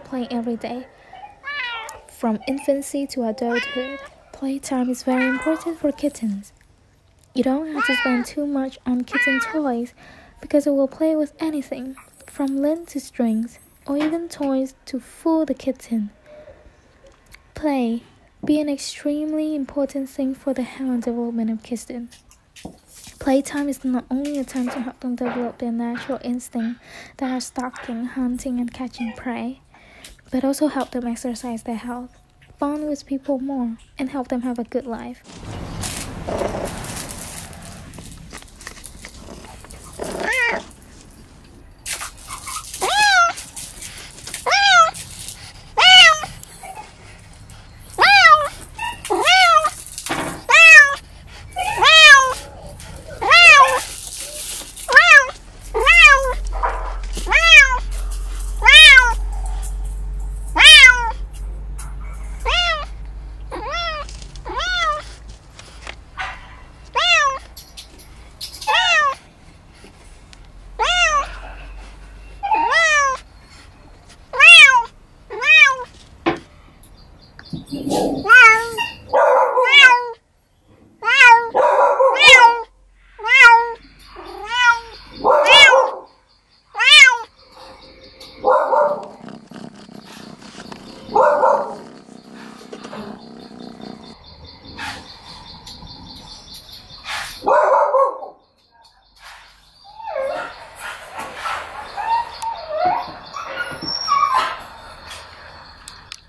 play every day. From infancy to adulthood, playtime is very important for kittens. You don't have to spend too much on kitten toys because it will play with anything, from lint to strings, or even toys to fool the kitten. Play be an extremely important thing for the health and development of kittens. Playtime is not only a time to help them develop their natural instinct that are stalking, hunting, and catching prey, but also help them exercise their health, bond with people more, and help them have a good life. Wow.